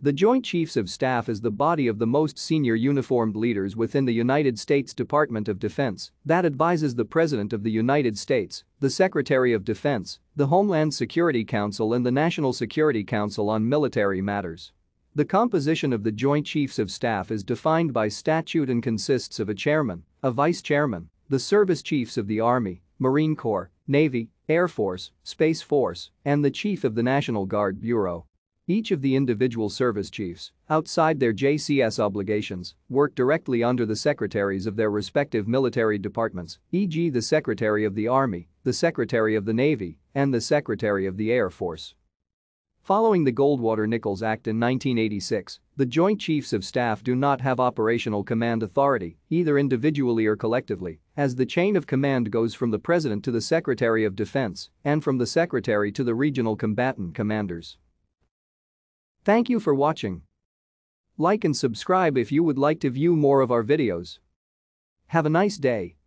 The Joint Chiefs of Staff is the body of the most senior uniformed leaders within the United States Department of Defense that advises the President of the United States, the Secretary of Defense, the Homeland Security Council and the National Security Council on military matters. The composition of the Joint Chiefs of Staff is defined by statute and consists of a chairman, a vice chairman, the service chiefs of the Army, Marine Corps, Navy, Air Force, Space Force, and the Chief of the National Guard Bureau. Each of the individual service chiefs, outside their JCS obligations, work directly under the secretaries of their respective military departments, e.g. the Secretary of the Army, the Secretary of the Navy, and the Secretary of the Air Force. Following the Goldwater-Nichols Act in 1986, the Joint Chiefs of Staff do not have operational command authority, either individually or collectively, as the chain of command goes from the President to the Secretary of Defense and from the Secretary to the regional combatant commanders. Thank you for watching. Like and subscribe if you would like to view more of our videos. Have a nice day.